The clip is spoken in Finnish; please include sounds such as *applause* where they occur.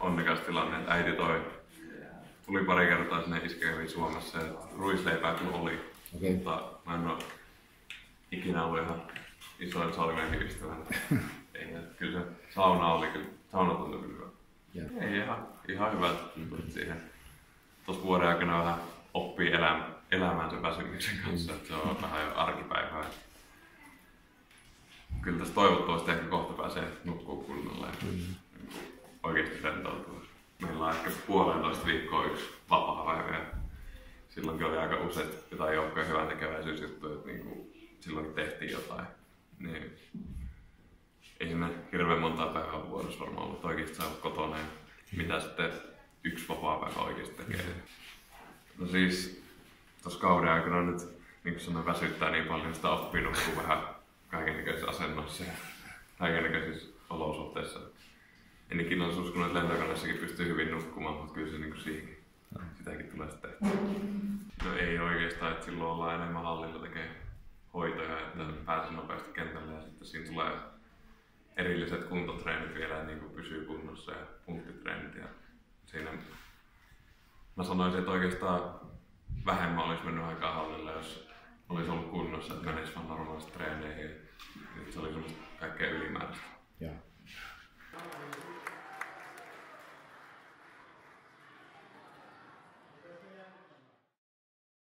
onnekas tilanne, että äiti toi tuli pari kertaa sinne iskeviin Suomessa ja ruisleipää kyllä oli. Okei. Mutta mä en ole ikinä ollut ihan isoin salmienkin ystävänä. *laughs* Ei, kyllä se sauna oli kyllä, sauna tuntui kyllä hyvä. Joo. Ei ihan, ihan että siihen. Tuossa vuoden aikana vähän oppii elämä, elämään sen väsymyksen kanssa, että se on vähän jo arkipäivää. Kyllä tässä toivottavasti ehkä kohta pääsee nukkuu kunnolla ja niin oikeasti rentoutuu. Meillä on ehkä puolentoista viikkoa yksi vapaa päivä ja silloinkin oli aika usein jotain joukkojen hyvän tekeväisyysjuttuja, että niin kuin silloinkin tehtiin jotain. Niin ei sinne hirveän monta päivää vuodessa varmaan ollut oikeasti saa kotona ja mitä sitten yksi vapaa päivä oikeasti tekee. No siis tuossa kauden aikana nyt niin kuin sanoin, väsyttää niin paljon sitä oppinut kuin vähän kaikennäköisissä asennoissa ja kaikennäköisissä olosuhteissa. En ikinä olisi uskonut, että lentokoneessakin pystyy hyvin nukkumaan, mutta kyllä se niin siihenkin, sitäkin tulee sitten. No ei oikeastaan, että silloin ollaan enemmän hallilla tekee hoitoja, että pääsee nopeasti kentälle ja sitten siinä tulee erilliset kuntotreenit vielä niin kuin pysyy kunnossa ja punktitreenit ja siinä mä sanoisin, että oikeastaan vähemmän olisi mennyt aikaa hallilla, jos olisi ollut kunnossa, että menisi vaan normaalisti treeneihin. Se oli semmoista kaikkea ylimääräistä. Joo.